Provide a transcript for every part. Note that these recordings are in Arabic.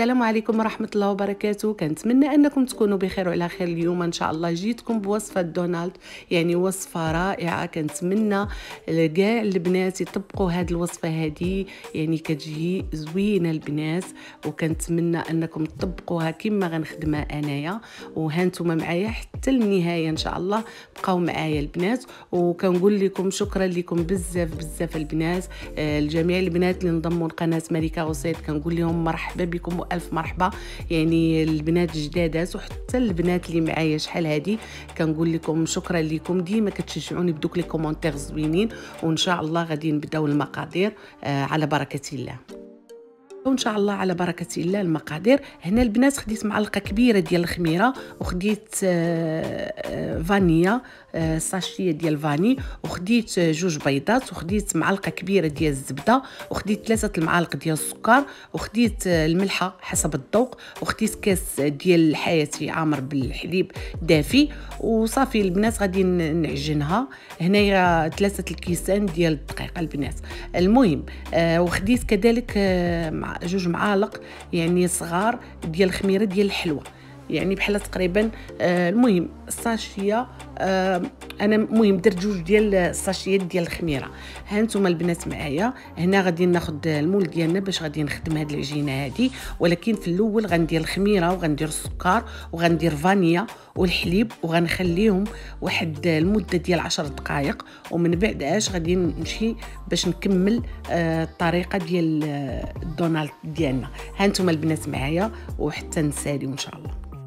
السلام عليكم ورحمة الله وبركاته. كنتمنى أنكم تكونوا بخير وعلى خير اليوم. إن شاء الله جيتكم بوصفة دونالد يعني وصفة رائعة. كنتمنى كاع البنات يطبقوا هذه الوصفة هذه يعني كتجي زوينة البنات. وكنتمنى أنكم تطبقوها كما غنخدمها أنايا. وهانتوما معايا حتى النهاية إن شاء الله. بقاو معايا البنات. وكنقول لكم شكرا لكم بزاف بزاف البنات. الجميع آه، البنات اللي انضموا لقناة ملكة غسيد كنقول لهم مرحبا بكم والف مرحبا. يعني البنات الجدادات وحتى البنات اللي معايا شحال هادي كنقول لكم شكرا لكم ديما كتشجعوني بدوك لي كومونتير زوينين وإن شاء الله غادي نبداو المقادير آه على بركة الله. وان شاء الله على بركة الله المقادير. هنا البنات خديت معلقة كبيرة ديال الخميرة وخديت آه، آه، فانيا ساشيه ديال فاني وخديت جوج بيضات وخديت معلقة كبيرة ديال الزبدة وخديت ثلاثة المعالق ديال السكر وخديت الملحة حسب الذوق وخديت كاس ديال الحياتي عامر بالحليب دافي وصافي البنات غادي نعجنها. هنايا ثلاثة الكيسان ديال الدقيق البنات. المهم وخديت كذلك جوج معالق يعني صغار ديال الخميرة ديال الحلوة. يعني بحال تقريبا آه المهم الساشية آه أنا المهم درت جوج ديال الساشيات ديال الخميرة. ها نتوما البنات معايا هنا غادي ناخذ المول ديالنا باش غادي نخدم هاد العجينة هادي. ولكن في الأول غندير الخميرة وغندير السكر وغندير فانيا والحليب وغنخليهم واحد المدة ديال عشر دقائق ومن بعد اش غادي نمشي باش نكمل آه الطريقة ديال آه، الدونالد ديالنا. ها نتوما البنات معايا وحتى نساليو إن شاء الله.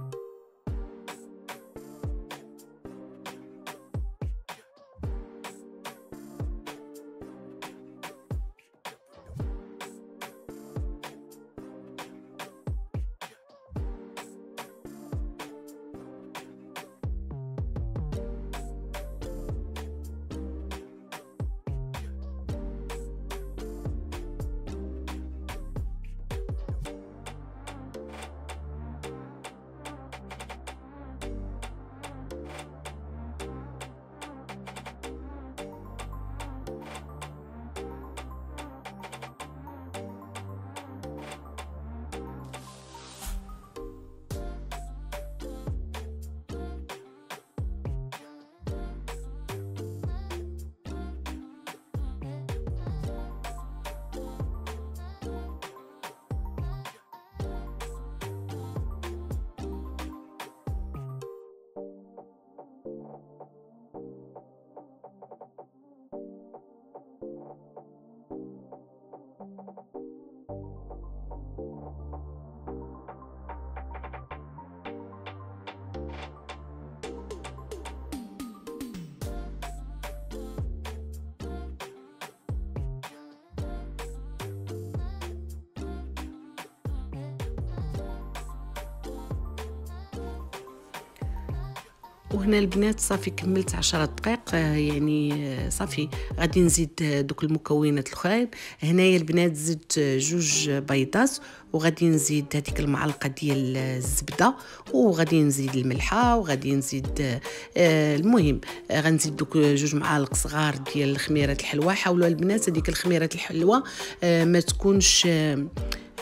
وهنا البنات صافي كملت عشرة دقائق آه، يعني آه، صافي غادي نزيد آه، دوك المكونات الأخرين. هنايا البنات زدت جوج بيضات وغادي نزيد هذيك المعلقة ديال الزبدة وغادي نزيد الملحة وغادي نزيد المهم غنزيد دوك جوج معالق صغار ديال الخميره الحلوة. حاولوا البنات هذيك الخميره الحلوة ما تكونش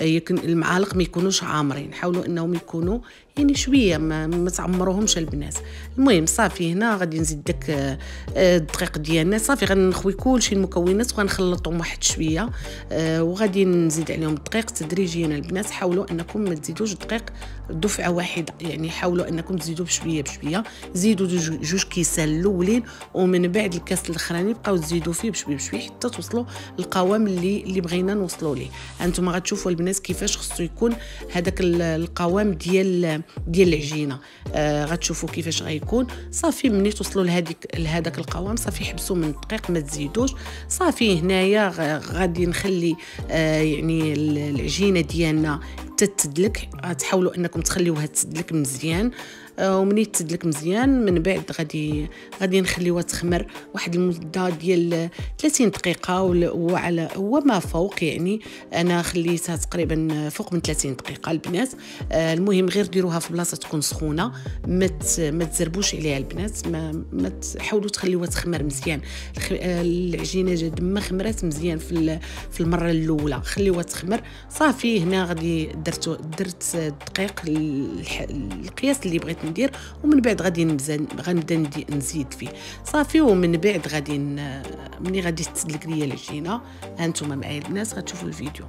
يكون المعالق ما يكونوش عامرين. حاولوا إنهم يكونوا يعني شوية ما, ما تعمروهمش البنات. المهم صافي هنا غادي نزيد داك آه، الدقيق ديالنا. صافي غنخوي كلشي المكونات وغنخلطهم واحد شوية آه، وغادي نزيد عليهم الدقيق. تدريجيا البنات حاولوا أنكم ما تزيدوش الدقيق دفعة واحدة يعني حاولوا أنكم تزيدوا بشوية بشوية. زيدوا جوج كيسان الأولين ومن بعد الكاس الأخراني بقاو تزيدوا فيه بشوية بشوية حتى توصلوا القوام اللي اللي بغينا نوصلوا ليه. أنتم غتشوفوا البنات كيفاش خصو يكون هذاك القوام ديال ديال العجينة. آه غتشوفوا كيفاش غيكون. صافي ملي توصلوا لهذيك لهذاك القوام صافي حبسوا من الدقيق ما تزيدوش. صافي هنايا غادي نخلي آه يعني العجينة ديالنا تتدلك. تحاولوا إنكم تخليوها تدلك مزيان. ومني تسدلك مزيان من بعد غادي غادي نخليوها تخمر واحد المدة ديال 30 دقيقة وعلى وما فوق يعني. أنا خليتها تقريبا فوق من 30 دقيقة البنات. المهم غير ديروها في بلاصة تكون سخونة. ما ما تزربوش عليها البنات. ما, ما تحاولوا تخليوها تخمر مزيان. العجينة جات ما خمرات مزيان في في المرة الأولى. خليوها تخمر. صافي هنا غادي درت درت الدقيق القياس اللي بغيت ندير ومن بعد غادي غنبدا نزيد فيه. صافي ومن بعد غادي ملي غادي تسلك ليا العجينه هانتوما معايا البنات غتشوفوا الفيديو.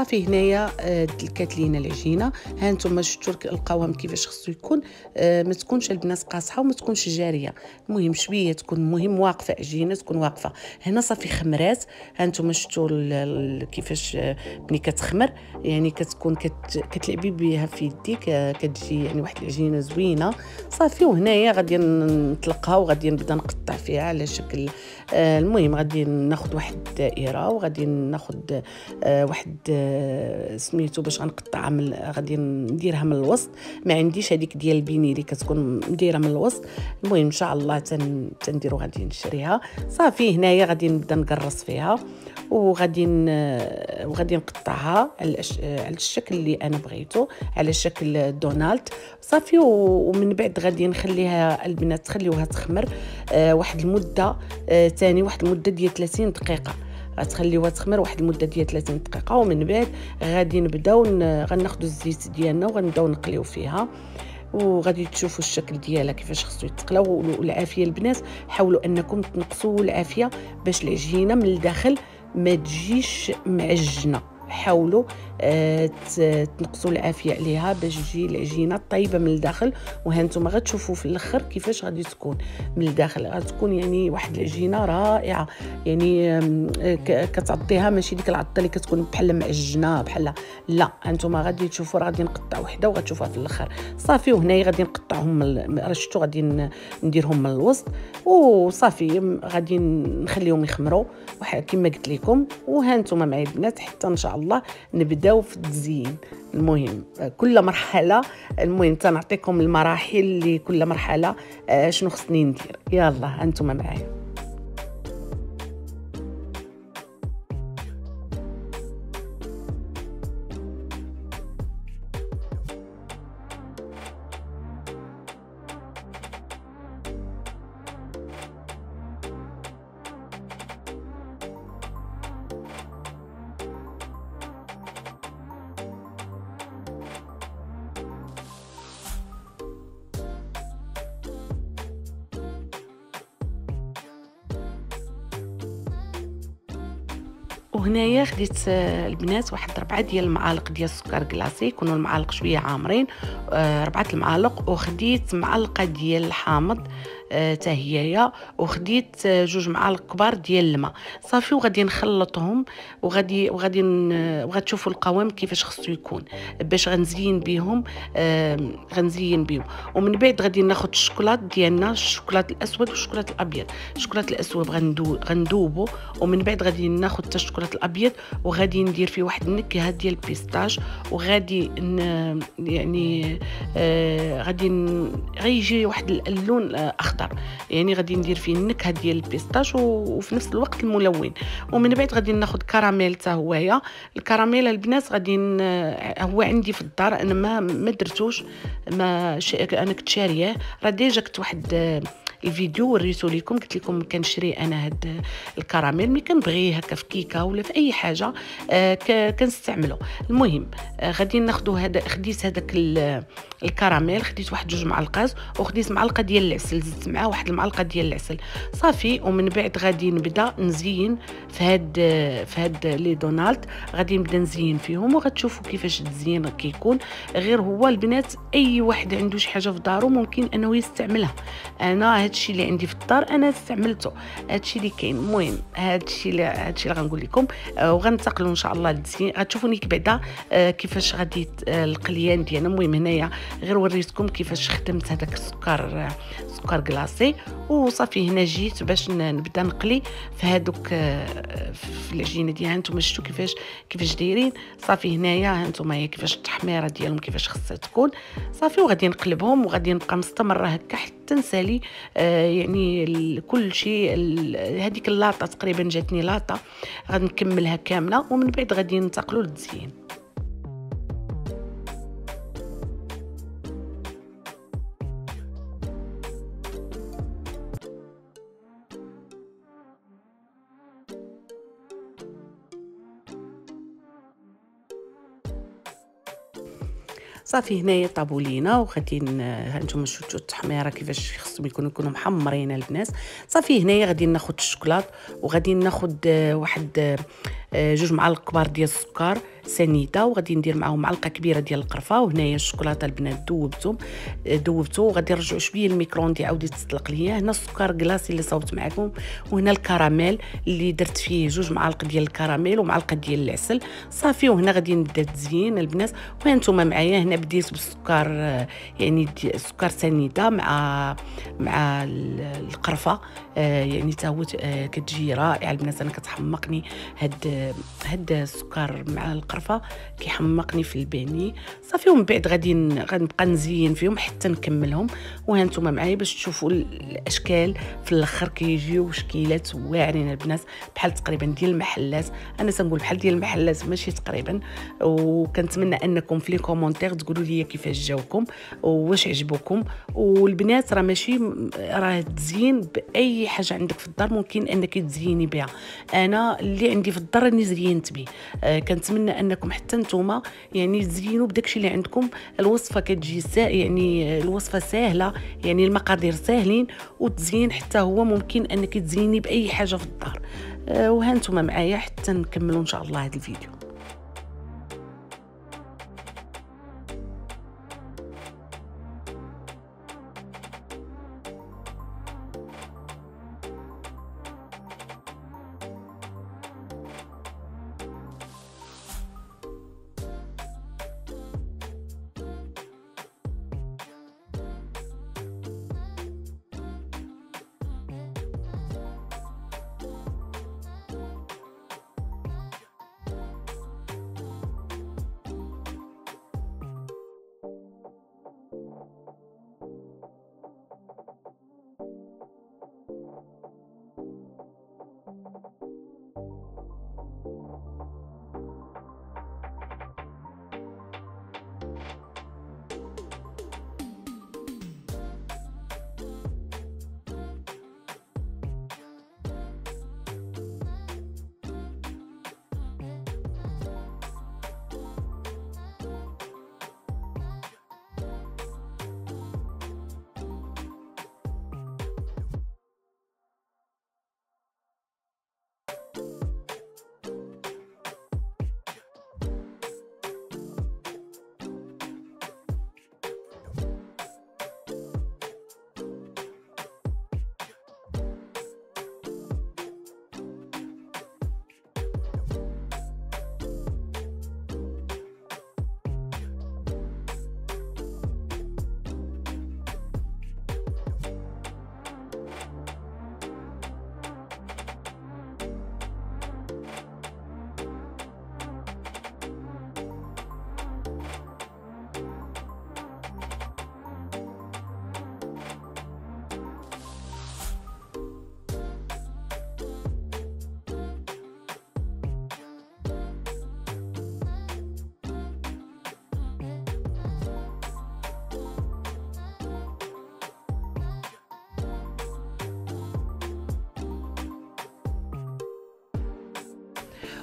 صافي هنايا آه، دلكات لينا العجينه ها نتوما شفتوا القوام كيفاش خصو يكون آه، ما تكونش البنات قاصحة وما تكونش جارية. المهم شوية تكون مهم واقفة عجينة تكون واقفة. هنا صافي خمرات. ها نتوما شفتوا كيفاش آه، ملي كتخمر. يعني كتكون كت... كتلعبي بها في يديك كتجي يعني واحد العجينة زوينة. صافي وهنايا غادي نطلقها وغادي نبدا نقطع فيها على شكل المهم غادي ناخذ واحد الدائره وغادي ناخذ واحد سميتو باش غنقطعها من غادي نديرها من الوسط. ما عنديش هذيك ديال البيني اللي كتكون مديرة من الوسط. المهم إن شاء الله تن تنديرو غادي نشريها. صافي هنايا غادي نبدا نقرص فيها. وغادي وغادي نقطعها على الشكل اللي أنا بغيتو على شكل دونالد صافي ومن بعد غادي نخليها البنات تخليوها تخمر. آه، واحد المدة ثاني آه، واحد المدة ديال 30 دقيقة. غتخليوها تخمر واحد المدة ديال 30 دقيقة ومن بعد غادي نبداو غناخذوا الزيت ديالنا وغنبداو نقليو فيها. وغادي تشوفوا الشكل ديالها كيفاش خصو يتقلى والعافية البنات. حاولوا أنكم تنقصوا العافية باش العجينة من الداخل ما تجيش معجنة. حاولوا تنقصوا العافية عليها باش تجي العجينة طيبه من الداخل. وهانتوما غتشوفوا في الأخر كيفاش غادي تكون من الداخل. غتكون يعني واحد العجينة رائعة. يعني كتعطيها ماشي ديك العطة اللي كتكون بحال معجنة بحال لا. هانتوما غادي تشوفوا غادي نقطع وحدة وغتشوفوها في الأخر. صافي وهنايا غادي نقطعهم راه شفتوا غادي نديرهم من الوسط. وصافي غادي نخليهم يخمروا. كما قلت لكم. وهانتوما معايا البنات حتى إن شاء الله نبداو في التزيين. المهم كل مرحلة المهم تنعطيكم المراحل لكل مرحلة آه، شنو خصني ندير. يلا أنتم معايا. وهنايا خديت آه، البنات واحد ربعة ديال المعالق ديال السكر كلاصي يكونوا المعالق شوية عامرين آه، ربعة المعالق وخديت معلقة ديال الحامض حتى هيايا وخديت جوج معالق كبار ديال الماء. صافي وغادي نخلطهم وغادي وغادي وغتشوفوا القوام كيفاش خصو يكون باش غنزين بهم غنزين بهم ومن بعد غادي ناخذ الشوكولات ديالنا الشوكولات الأسود والشوكولات الأبيض. الشوكولات الأسود غندو غندوبو ومن بعد غادي ناخذ حتى الشوكولات الأبيض وغادي ندير فيه واحد النكهة ديال ال pistache. وغادي يعني آه غادي غيجي واحد اللون أخضر. اخضر يعني غادي ندير فيه النكهة ديال ال pistache وفي نفس الوقت الملون. ومن بعد غادي ناخذ كراميل حتى هويا الكراميل البنات غادي هو عندي في الدار. أنا ما ما درتوش. ما. أنا كنت شاريه راه déjà كنت واحد الفيديو وريتو لكم قلت لكم كنشري أنا هاد الكراميل ملي كنبغي هكا في كيكة ولا في أي حاجة آه كنستعملو. المهم آه غادي ناخذ هذا خديت هذاك الكراميل خديت واحد جوج معلقات وخديت معلقة ديال العسل زدت معاه واحد المعلقة ديال العسل. صافي ومن بعد غادي نبدأ نزين في هاد في هاد les donuts غادي نبدأ نزين فيهم وغتشوفوا كيفاش التزيين كيكون. غير هو البنات أي واحد عنده شي حاجة في دارو ممكن أنه يستعملها. أنا هادشي اللي عندي في الدار أنا استعملته. هادشي اللي كاين. المهم هادشي اللي هادشي اللي غنقول لكم. آه وغنتقلوا إن شاء الله للتزيين غتشوفوني بعدا آه كيفاش غادي آه القليان ديالنا. المهم هنايا غير وريتكم كيفاش خدمت هذاك السكر آه سكر كلاصي وصافي هنا جيت باش نبدا نقلي في هذوك آه في العجينة ديالها. نتوما شفتوا كيفاش كيفاش دايرين. صافي هنايا هانتوما هي كيفاش التحميرة ديالهم كيفاش خصها تكون. صافي وغادي نقلبهم وغادي نبقى مستمرة هكا حتى نسالي آه يعني كل شيء هذيك اللاطه تقريبا جاتني لاطه غادي نكملها كاملة ومن بعد غادي ننتقلوا للتزيين. صافي هنايا طابوا لينا وغادي هانتوما شفتوا التحميرة كيفاش خصهم يكونوا يكونوا محمرين البنات. صافي هنايا غادي ناخذ الشوكولات وغادي ناخذ واحد جوج معالق كبار ديال السكر. سنيدة وغادي ندير معاهم معلقة كبيرة ديال القرفة وهنايا الشوكولاتة البنات دوبتهم دوبتو وغادي نرجعوا شوية الميكروندي عاودي تطلق ليا. هنا السكر كلاصي اللي صوبت معكم وهنا الكراميل اللي درت فيه جوج معالق ديال الكراميل ومعلقة ديال العسل. صافي وهنا غادي نبدا التزيين البنات. وهانتوما معايا هنا بديت بالسكر يعني السكر سنيدة مع مع القرفة يعني تا هو كتجي رائعه البنات أنا كتحمقني هاد هاد السكر مع القرفة. كيحمقني في الباني. صافي ومن بعد غادي غنبقى نزين فيهم حتى نكملهم. وهانتوما معايا باش تشوفوا الأشكال. في الأخر كيجيو شكيلات واعرين البنات بحال تقريبا ديال المحلات. أنا تنقول بحال ديال المحلات ماشي تقريبا. وكنتمنى أنكم في les commentaires تقولوا لي كيفاش جاوكم واش عجبوكم. والبنات راه ماشي راه تزيين بأي حاجة عندك في الدار ممكن أنك تزيني بها. أنا اللي عندي في الدار راني زينت به آه كنتمنى انكم حتى نتوما يعني تزينوا بداكشي اللي عندكم. الوصفة كتجي يعني الوصفة سهله يعني المقادير ساهلين وتزيين حتى هو ممكن انك تزيني بأي حاجة في الدار. آه وها معايا حتى نكملوا إن شاء الله هذا الفيديو.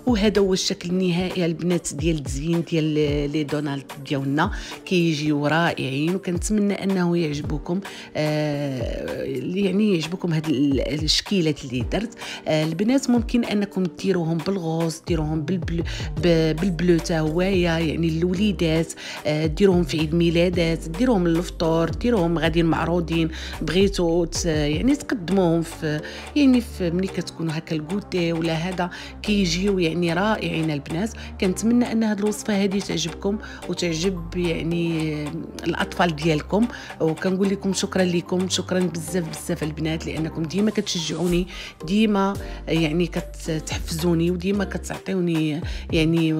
وهذا هو الشكل النهائي البنات ديال التزيين ديال لي دونالد ديالنا. كيجيو رائعين وكنتمنى أنه يعجبكم آه يعني يعجبكم هاد الشكيلات اللي درت. آه البنات ممكن أنكم ديروهم بالغوص ديروهم بالبلو تا هوايا يعني الوليدات. آه ديروهم في عيد ميلادات ديروهم للفطور ديروهم غاديين معروضين. بغيتو يعني تقدموهم في يعني في ملي كتكونوا هكا الكوتي ولا هذا كيجيو يعني رائعين البنات. كنتمنى أن هذه الوصفة هذه تعجبكم وتعجب يعني الأطفال ديالكم. وكنقول لكم شكرا لكم. شكرا بزاف بزاف البنات لأنكم ديما كتشجعوني ديما يعني كتحفزوني وديما كتعطيوني يعني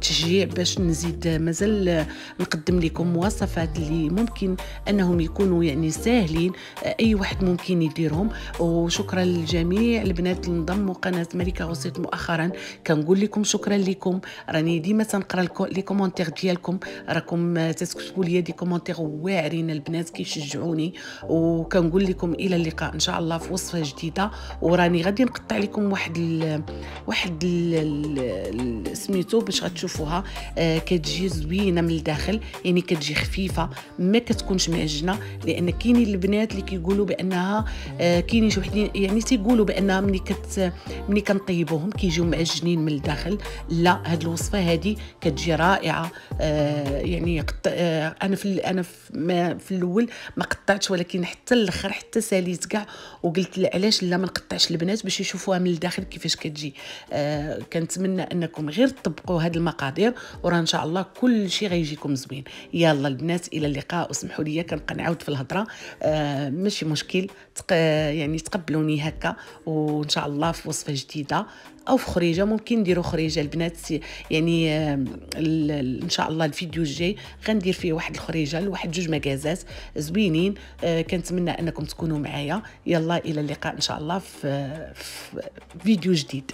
تشجيع باش نزيد مازال نقدم لكم وصفات اللي ممكن أنهم يكونوا يعني ساهلين أي واحد ممكن يديرهم. وشكرا للجميع البنات اللي انضموا قناة ملكة غوصيت مؤخرا. كنقول لكم شكرا لكم. راني ديما تنقرأ les commentaires ديالكم. راكم تكتبوا لي des commentaires واعرين البنات كيشجعوني. وكنقول لكم إلى اللقاء إن شاء الله في وصفة جديدة. وراني غادي نقطع لكم واحد ال واحد سميتو باش غتشوفوها. آه كتجي زوينة من الداخل. يعني كتجي خفيفة. ما كتكونش معجنة. لأن كاينين البنات اللي كيقولوا بأنها آه كاينين شي وحدين يعني تيقولوا بأنها ملي كت ملي كنطيبوهم كيجيو معجنين. من الداخل. لا هاد الوصفة هادي كتجي رائعة. آه يعني قط... آه أنا في أنا في, ما في الأول ما قطعتش ولكن حتى الآخر حتى ساليت كاع وقلت علاش لا ما نقطعش البنات باش يشوفوها من الداخل كيفاش كتجي. آه كنتمنى أنكم غير تطبقوا هاد المقادير وراه إن شاء الله كل شيء غيجيكم زوين. يلا البنات إلى اللقاء. وسمحوا لي كنبقى نعاود في الهضرة. آه ماشي مشكل. تق... يعني تقبلوني هكا وإن شاء الله في وصفة جديدة. أو في خريجة ممكن نديروا خريجة البنات يعني إن شاء الله الفيديو الجاي غندير فيه واحد الخريجة لواحد جوج مكازات زوينين. آه، كنتمنى أنكم تكونوا معايا. يلا إلى اللقاء إن شاء الله في, في فيديو جديد.